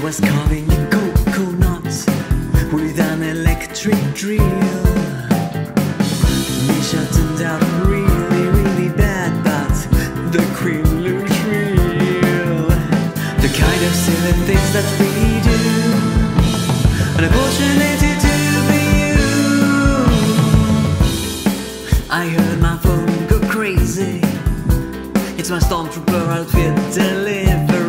was carving coconuts with an electric drill. Misha turned out really, really bad, but the cream looked real. The kind of silly things that we do. an opportunity to be you. I heard my phone go crazy. It's my stormtrooper outfit delivery.